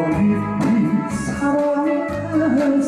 우리 사랑했어요.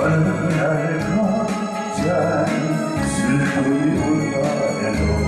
어느 날 갑자기 슬픔이 온다 해도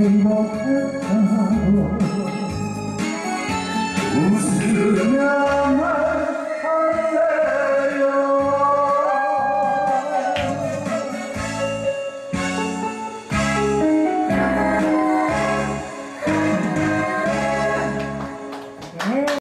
그리 고, 공.